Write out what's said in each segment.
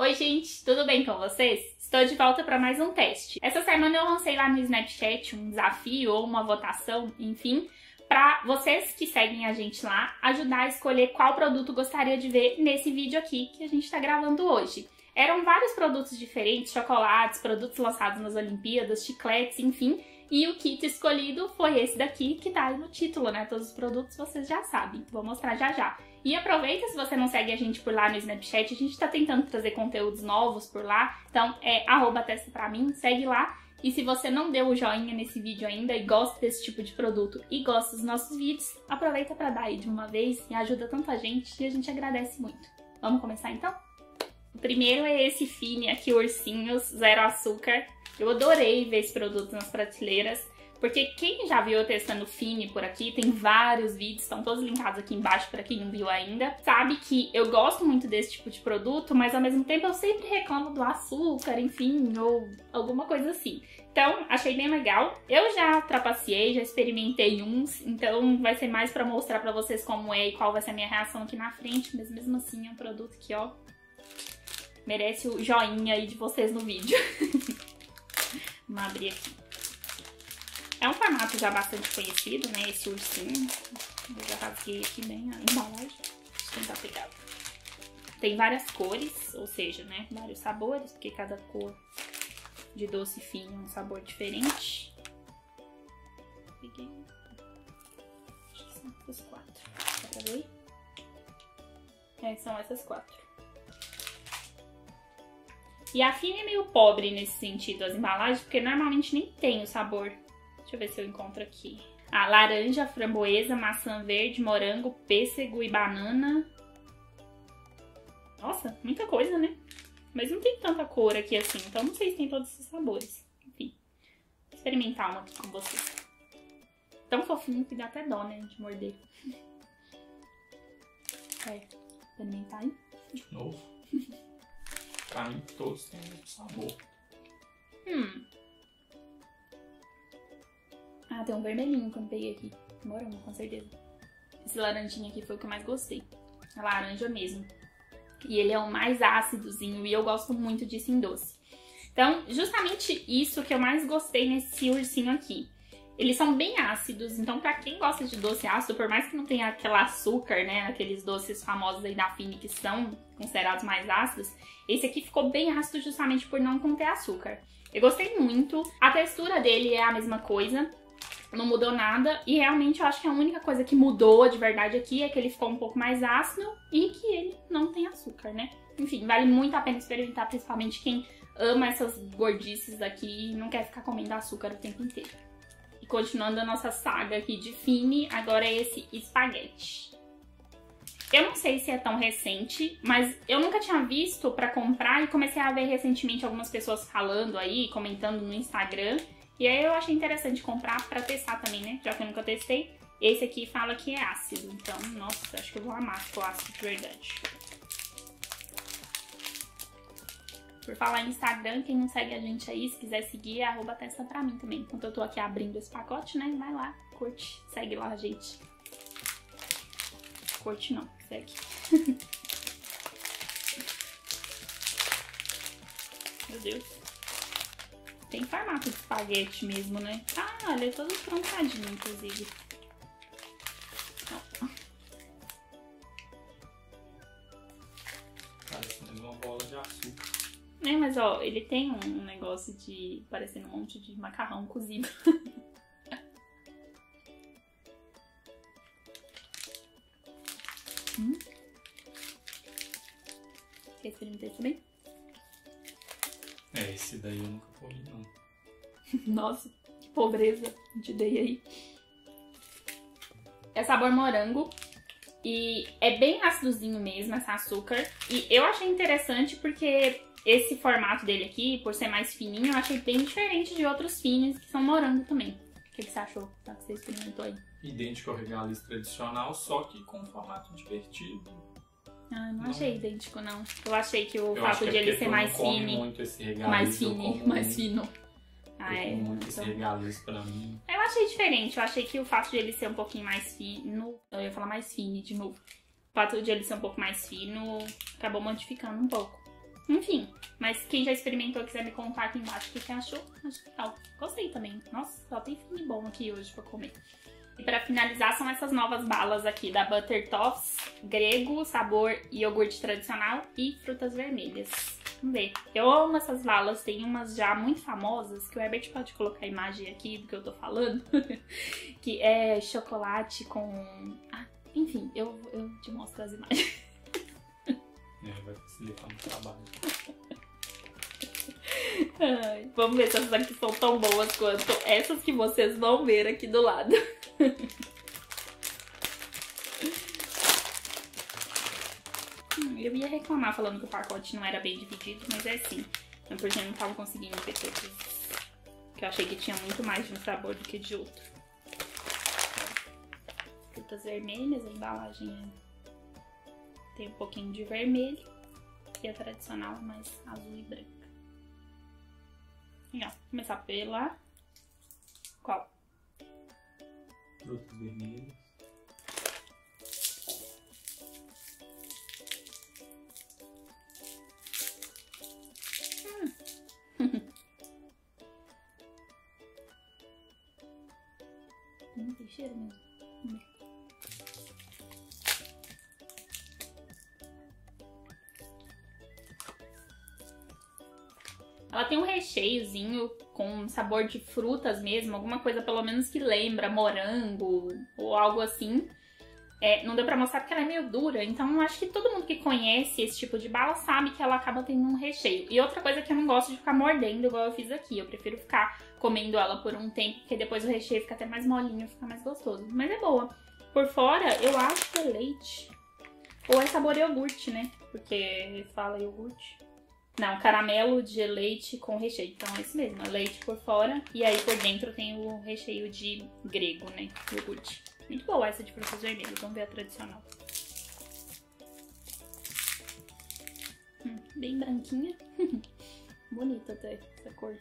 Oi, gente, tudo bem com vocês? Estou de volta para mais um teste. Essa semana eu lancei lá no Snapchat um desafio ou uma votação, enfim, para vocês que seguem a gente lá ajudar a escolher qual produto gostaria de ver nesse vídeo aqui que a gente está gravando hoje. Eram vários produtos diferentes, chocolates, produtos lançados nas Olimpíadas, chicletes, enfim, e o kit escolhido foi esse daqui, que tá aí no título, né? Todos os produtos vocês já sabem. Vou mostrar já já. E aproveita se você não segue a gente por lá no Snapchat, a gente tá tentando trazer conteúdos novos por lá. Então é arroba testa pra mim, segue lá. E se você não deu o joinha nesse vídeo ainda e gosta desse tipo de produto e gosta dos nossos vídeos, aproveita para dar aí de uma vez e ajuda tanta gente e a gente agradece muito. Vamos começar então? O primeiro é esse Fini aqui, Ursinhos, zero açúcar. Eu adorei ver esse produto nas prateleiras. Porque quem já viu eu testando Fini por aqui, tem vários vídeos, estão todos linkados aqui embaixo para quem não viu ainda, sabe que eu gosto muito desse tipo de produto, mas ao mesmo tempo eu sempre reclamo do açúcar, enfim, ou alguma coisa assim. Então, achei bem legal. Eu já trapaceei, já experimentei uns, então vai ser mais para mostrar para vocês como é e qual vai ser a minha reação aqui na frente, mas mesmo assim é um produto que, ó, merece o joinha aí de vocês no vídeo. Vamos abrir aqui. É um formato já bastante conhecido, né? Esse ursinho. Eu já rasguei aqui bem a embalagem. Deixa eu tentar pegar. Tem várias cores, ou seja, né? Vários sabores, porque cada cor de doce fino é um sabor diferente. Peguei. Acho que são essas quatro. Dá pra ver? É, são essas quatro. E a Fini é meio pobre nesse sentido, as embalagens, porque normalmente nem tem o sabor Deixa eu ver se eu encontro aqui. Ah, laranja, framboesa, maçã verde, morango, pêssego e banana. Nossa, muita coisa, né? Mas não tem tanta cor aqui assim, então não sei se tem todos esses sabores. Enfim, vou experimentar uma aqui com vocês. Tão fofinho que dá até dó, né, de morder. Vai experimentar aí? De novo? pra mim, todos têm o sabor. Hum, ah, tem um vermelhinho que eu não peguei aqui. Morango, com certeza. Esse laranjinha aqui foi o que eu mais gostei. É laranja mesmo. E ele é o mais ácidozinho e eu gosto muito disso em doce. Então, justamente isso que eu mais gostei nesse ursinho aqui. Eles são bem ácidos, então pra quem gosta de doce ácido, por mais que não tenha aquele açúcar, né, aqueles doces famosos aí da Fini que são considerados mais ácidos, esse aqui ficou bem ácido justamente por não conter açúcar. Eu gostei muito, a textura dele é a mesma coisa, não mudou nada. E realmente eu acho que a única coisa que mudou de verdade aqui é que ele ficou um pouco mais ácido e que ele não tem açúcar, né? Enfim, vale muito a pena experimentar, principalmente quem ama essas gordices aqui e não quer ficar comendo açúcar o tempo inteiro. Continuando a nossa saga aqui de Fini, agora é esse espaguete. Eu não sei se é tão recente, mas eu nunca tinha visto para comprar e comecei a ver recentemente algumas pessoas falando aí, comentando no Instagram. E aí eu achei interessante comprar pra testar também, né? Já que eu nunca testei. Esse aqui fala que é ácido, então, nossa, acho que eu vou amar se for ácido de verdade. Por falar em Instagram, quem não segue a gente aí, se quiser seguir, é arroba testa pra mim também. Enquanto eu tô aqui abrindo esse pacote, né? Vai lá, curte, segue lá a gente. Curte não, segue. Meu Deus. Tem formato de espaguete mesmo, né? Ah, é todo troncadinho, inclusive. É, mas ó, ele tem um negócio de. parecendo um monte de macarrão cozido. hum? Quer experimentar isso também? É, esse daí eu nunca comi, não. Nossa, que pobreza te dei aí. É sabor morango. E é bem acidozinho mesmo, esse açúcar. E eu achei interessante porque esse formato dele aqui, por ser mais fininho, eu achei bem diferente de outros finos que são morango também. O que, que você achou? Tá, que você experimentou aí? Idêntico ao regaliz tradicional, só que com formato divertido ah, não, não, achei idêntico, não. Eu achei que o eu fato de é ele ser mais fino. mais fino, mais fino. Ah, é. Muito então... esse regaliz pra mim. Eu achei diferente. Eu achei que o fato de ele ser um pouquinho mais fino. Eu ia falar mais fino de novo. O fato de ele ser um pouco mais fino acabou modificando um pouco. Enfim, mas quem já experimentou quiser me contar aqui embaixo o que, que achou, acho legal. Gostei também. Nossa, só tem filme bom aqui hoje pra comer. E para finalizar são essas novas balas aqui da Butter Toffs, grego, sabor iogurte tradicional e frutas vermelhas. Vamos ver. Eu amo essas balas, tem umas já muito famosas, que o Herbert pode colocar a imagem aqui do que eu tô falando, que é chocolate com... Ah, enfim, eu, eu te mostro as imagens. Vai facilitar no trabalho. Ai, vamos ver se essas aqui são tão boas quanto essas que vocês vão ver aqui do lado. Hum, eu ia reclamar falando que o pacote não era bem dividido, mas é assim. É porque eu não tava conseguindo ver todos. Que eu achei que tinha muito mais de um sabor do que de outro. Frutas vermelhas, a embalagem tem um pouquinho de vermelho. E a tradicional é mais azul e branca. Legal. Começar pela... Qual? Frutas vermelhas. Hum, tem cheiro mesmo. Ela tem um recheiozinho com sabor de frutas mesmo, alguma coisa pelo menos que lembra morango ou algo assim. É, não deu pra mostrar porque ela é meio dura, então acho que todo mundo que conhece esse tipo de bala sabe que ela acaba tendo um recheio. E outra coisa que eu não gosto de ficar mordendo igual eu fiz aqui, eu prefiro ficar comendo ela por um tempo, porque depois o recheio fica até mais molinho, fica mais gostoso. Mas é boa. Por fora, eu acho que é leite. Ou é sabor iogurte, né? Porque fala iogurte. Não, caramelo de leite com recheio. Então é isso mesmo, é leite por fora e aí por dentro tem o recheio de grego, né? Iogurte. Muito boa essa de frutas vermelhas, vamos ver a tradicional. Hum, bem branquinha. Bonita até essa cor.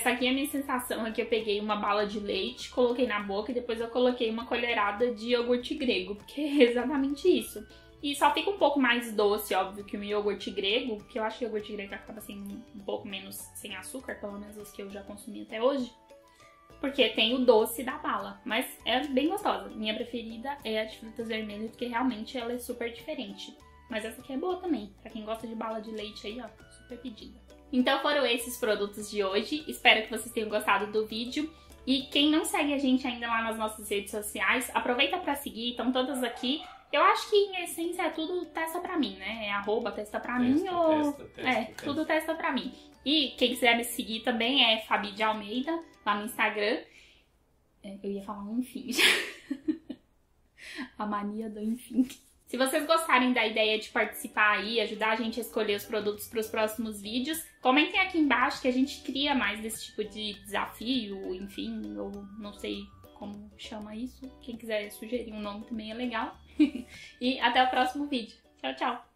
Essa aqui é a minha sensação, é que eu peguei uma bala de leite, coloquei na boca e depois eu coloquei uma colherada de iogurte grego, porque é exatamente isso. E só fica um pouco mais doce, óbvio, que o iogurte grego, porque eu acho que o iogurte grego acaba sendo um pouco menos sem açúcar, pelo menos os que eu já consumi até hoje. Porque tem o doce da bala, mas é bem gostosa. Minha preferida é a de frutas vermelhas, porque realmente ela é super diferente. Mas essa aqui é boa também, pra quem gosta de bala de leite aí, ó, super pedida. Então foram esses produtos de hoje. Espero que vocês tenham gostado do vídeo. E quem não segue a gente ainda lá nas nossas redes sociais, aproveita para seguir, estão todas aqui. Eu acho que em essência é tudo testa pra mim, né? É arroba testa pra Testa, mim ou. testa, testa, é, tudo testa pra mim. E quem quiser me seguir também é Fabi de Almeida, lá no Instagram. É, eu ia falar um enfim. a mania do enfim. Se vocês gostarem da ideia de participar aí, ajudar a gente a escolher os produtos para os próximos vídeos, comentem aqui embaixo que a gente cria mais desse tipo de desafio, enfim, ou não sei como chama isso. Quem quiser sugerir um nome também é legal. e até o próximo vídeo. Tchau, tchau!